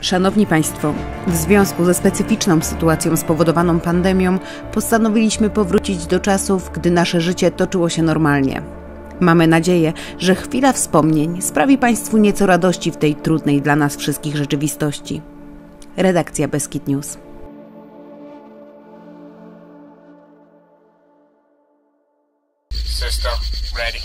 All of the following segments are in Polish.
Szanowni Państwo, w związku ze specyficzną sytuacją spowodowaną pandemią, postanowiliśmy powrócić do czasów, gdy nasze życie toczyło się normalnie. Mamy nadzieję, że chwila wspomnień sprawi Państwu nieco radości w tej trudnej dla nas wszystkich rzeczywistości. Redakcja Beskid News. System ready.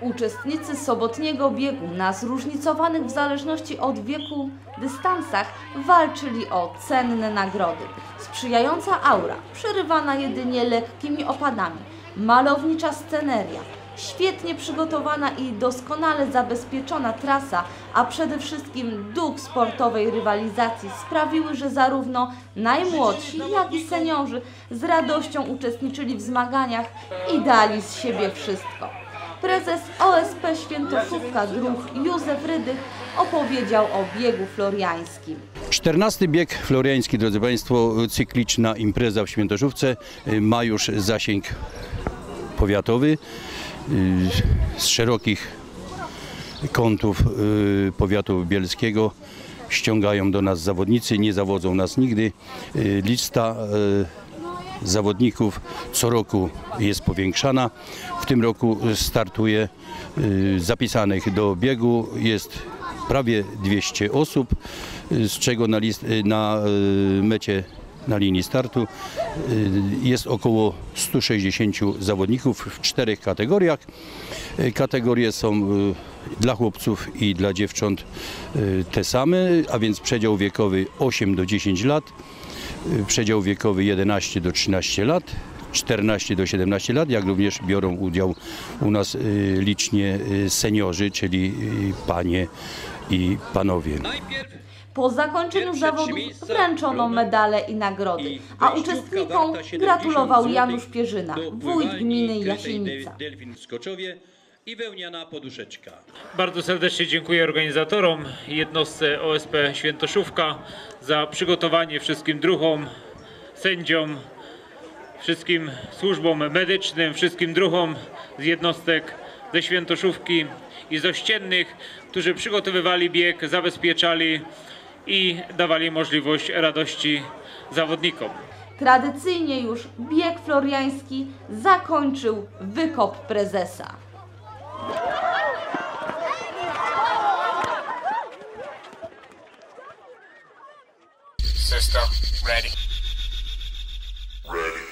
Uczestnicy sobotniego biegu na zróżnicowanych w zależności od wieku dystansach walczyli o cenne nagrody. Sprzyjająca aura, przerywana jedynie lekkimi opadami, malownicza sceneria, świetnie przygotowana i doskonale zabezpieczona trasa, a przede wszystkim duch sportowej rywalizacji sprawiły, że zarówno najmłodsi, jak i seniorzy z radością uczestniczyli w zmaganiach i dali z siebie wszystko. Prezes OSP Świętoszówka Druh Józef Rydych opowiedział o biegu floriańskim. 14 bieg floriański, drodzy Państwo, cykliczna impreza w Świętoszówce y, ma już zasięg powiatowy y, z szerokich kątów y, powiatu bielskiego. Ściągają do nas zawodnicy, nie zawodzą nas nigdy. Lista zawodników co roku jest powiększana. W tym roku startuje y, zapisanych do biegu jest prawie 200 osób, y, z czego na, list, y, na mecie na linii startu jest około 160 zawodników w czterech kategoriach. Kategorie są dla chłopców i dla dziewcząt te same, a więc przedział wiekowy 8 do 10 lat, przedział wiekowy 11 do 13 lat, 14 do 17 lat, jak również biorą udział u nas y, licznie y, seniorzy, czyli y, panie i panowie. Po zakończeniu zawodów wręczono medale i nagrody, a uczestnikom warta 70 gratulował Janusz Pierzyna, wójt gminy Jasienica. I wełniana poduszeczka. Bardzo serdecznie dziękuję organizatorom i jednostce OSP Świętoszówka za przygotowanie wszystkim druhom, sędziom, wszystkim służbom medycznym, wszystkim druhom z jednostek ze Świętoszówki i z ościennych, którzy przygotowywali bieg, zabezpieczali i dawali możliwość radości zawodnikom. Tradycyjnie już bieg floriański zakończył wykop prezesa. sister. Ready. Ready.